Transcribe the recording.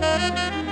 Música